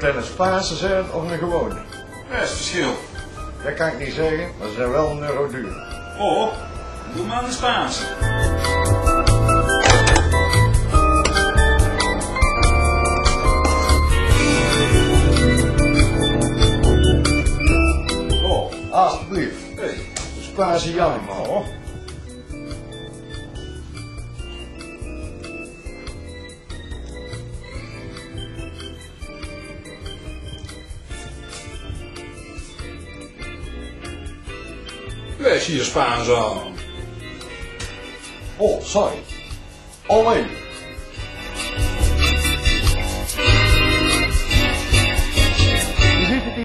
het een Spaanse zijn of een gewone? Ja, is het verschil. Dat kan ik niet zeggen, maar ze zijn wel een euro duur. Oh, doe maar een Spaanse. Oh, Alsjeblieft, hey. Spaanse Jan. Oh. Wees hier Spaans aan. Oh, sorry. Alleen.